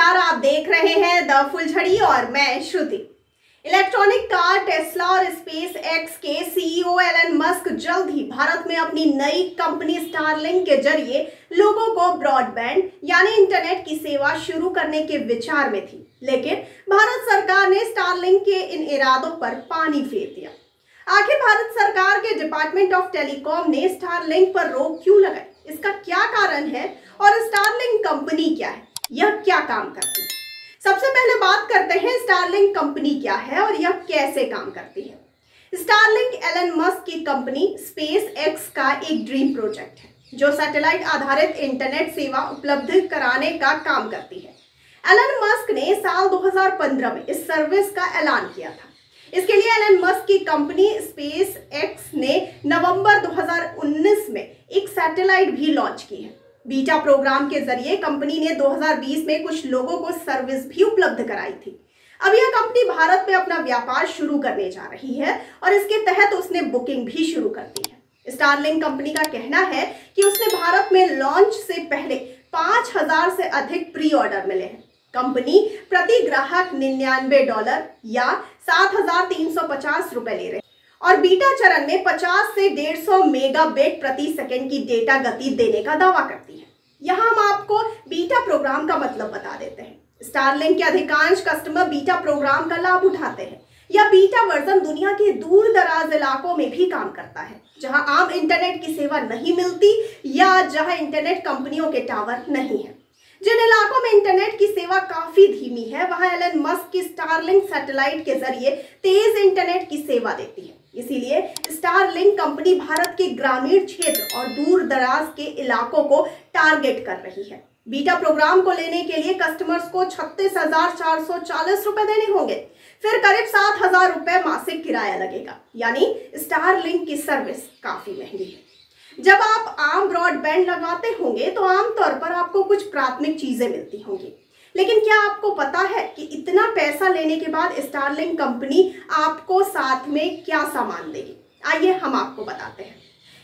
नमस्कार आप देख रहे हैं, द फुलझड़ी और मैं श्रुति। इलेक्ट्रॉनिक कार, टेस्ला और स्पेस एक्स के सीईओ एलन मस्क जल्द ही भारत में अपनी नई कंपनी स्टारलिंक के ज़रिए लोगों को ब्रॉडबैंड, यानी इंटरनेट की सेवा शुरू करने के विचार में थी। लेकिन भारत सरकार ने स्टारलिंक के इन इरादों पर पानी फेर दिया। आखिर भारत सरकार के डिपार्टमेंट ऑफ़ टेलीकॉम ने स्टारलिंक पर रोक क्यों लगाई? इसका क्या कारण है और स्टारलिंक कंपनी क्या है? यह क्या काम करती है? सबसे पहले बात करते हैं स्टारलिंक कंपनी क्या है और यह कैसे काम करती है। स्टारलिंक एलन मस्क की कंपनी स्पेस एक्स का एक ड्रीम प्रोजेक्ट है, जो सैटेलाइट आधारित इंटरनेट सेवा उपलब्ध कराने का काम करती है। एलन मस्क ने साल 2015 में इस सर्विस का ऐलान किया था। इसके लिए एलन मस्क की कंपनी स्पेस एक्स ने नवंबर 2019 में एक सैटेलाइट भी लॉन्च की है। बीटा प्रोग्राम के ज़रिए कंपनी ने 2020 में कुछ लोगों को सर्विस भी उपलब्ध कराई थी। अब यह कंपनी भारत में अपना व्यापार शुरू करने जा रही है और इसके तहत उसने बुकिंग भी शुरू कर दी है। स्टारलिंक कंपनी का कहना है कि उसने भारत में लॉन्च से पहले पाँच हज़ार से अधिक प्री ऑर्डर मिले हैं। कंपनी प्रति ग्राहक निन्यानवे डॉलर या सात हज़ार तीन सौ पचास रुपए ले रहे और बीटा चरण में 50 से 150 मेगाबिट प्रति सेकंड की डेटा गति देने का दावा करती है। यहाँ हम आपको बीटा प्रोग्राम का मतलब बता देते हैं। स्टारलिंक के अधिकांश कस्टमर बीटा प्रोग्राम का लाभ उठाते हैं। यह बीटा वर्जन दुनिया के दूर दराज इलाकों में भी काम करता है, जहाँ आम इंटरनेट की सेवा नहीं मिलती या जहाँ इंटरनेट कंपनियों के टावर नहीं है। जिन इलाकों में इंटरनेट की सेवा काफ़ी धीमी है, वहाँ एलन मस्क की स्टारलिंक सैटेलाइट के ज़रिए तेज इंटरनेट की सेवा देती है स्टारलिंक कंपनी भारत के ग्रामीण क्षेत्र और दूर दराज के इलाकों को टारगेट कर रही है। बीटा प्रोग्राम को लेने के लिए कस्टमर्स को छत्तीस हज़ार चार सौ चालीस रुपए देने होंगे। फिर करीब सात हज़ार रुपए मासिक किराया लगेगा। यानी स्टारलिंक की सर्विस काफ़ी महँगी है। जब आप आम ब्रॉडबैंड लगाते होंगे तो आमतौर पर आपको कुछ प्राथमिक चीज़ें मिलती होंगी। लेकिन क्या आपको पता है कि इतना पैसा लेने के बाद स्टारलिंक कंपनी आपको साथ में क्या सामान देगी? आइए हम आपको बताते हैं।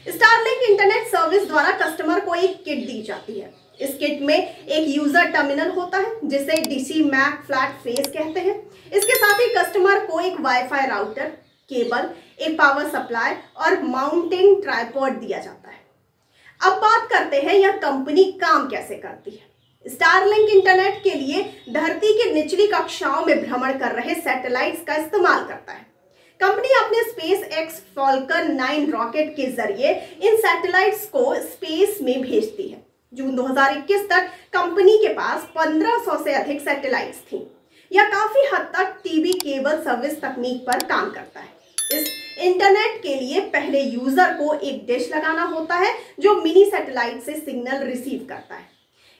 स्टारलिंक इंटरनेट सर्विस द्वारा कस्टमर को एक किट दी जाती है। इस किट में एक यूज़र टर्मिनल होता है, जिसे डीसी मैक फ्लैट फेस कहते हैं। इसके साथ ही कस्टमर को एक वाईफाई राउटर केबल एक पावर सप्लाई और माउंटिंग ट्राईपॉड दिया जाता है। अब बात करते हैं यह कंपनी काम कैसे करती है। स्टारलिंक इंटरनेट के लिए धरती के निचली कक्षाओं में भ्रमण कर रहे सैटेलाइट्स का इस्तेमाल करता है। कंपनी अपने space x Falcon nine rocket के ज़रिए इन सैटेलाइट्स को स्पेस में भेजती है। जून 2021 तक कंपनी के पास 1500 से अधिक सैटेलाइट्स थी। यह काफ़ी हद तक टीवी केबल सर्विस तकनीक पर काम करता है। इस इंटरनेट के लिए पहले यूज़र को एक डिश लगाना होता है, जो मिनी सैटेलाइट से सिग्नल रिसीव करता है।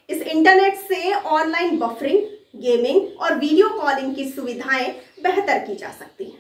इस इंटरनेट से ऑनलाइन बफरिंग, गेमिंग और वीडियो कॉलिंग की सुविधाएँ बेहतर की जा सकती हैं।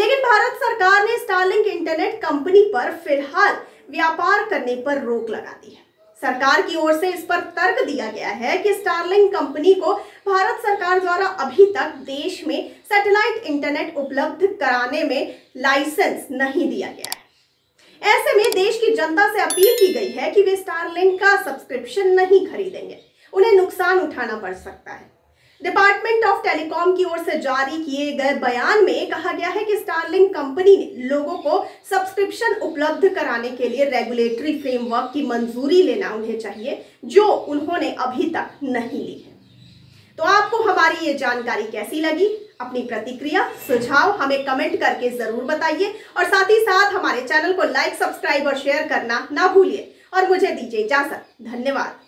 लेकिन भारत सरकार ने स्टारलिंक इंटरनेट कंपनी पर फ़िलहाल व्यापार करने पर रोक लगा दी है। सरकार की ओर से इस पर तर्क दिया गया है कि स्टारलिंक कंपनी को भारत सरकार द्वारा अभी तक देश में सैटेलाइट इंटरनेट उपलब्ध कराने में लाइसेंस नहीं दिया गया है। ऐसे में देश की जनता से अपील की गई है कि वे स्टारलिंक का सब्सक्रिप्शन नहीं खरीदेंगे। उन्हें नुकसान उठाना पड़ सकता है। डिपार्टमेंट ऑफ़ टेलीकॉम की ओर से जारी किए गए बयान में कहा गया है कि स्टारलिंक कंपनी ने लोगों को सब्सक्रिप्शन उपलब्ध कराने के लिए रेगुलेटरी फ्रेमवर्क की मंजूरी लेना उन्हें चाहिए, जो उन्होंने अभी तक नहीं ली है। तो आपको हमारी ये जानकारी कैसी लगी? अपनी प्रतिक्रिया, सुझाव हमें कमेंट करके ज़रूर बताइए, और साथ ही साथ हमारे चैनल को लाइक सब्सक्राइब और शेयर करना ना भूलिए। और मुझे दीजिए इजाज़त। धन्यवाद।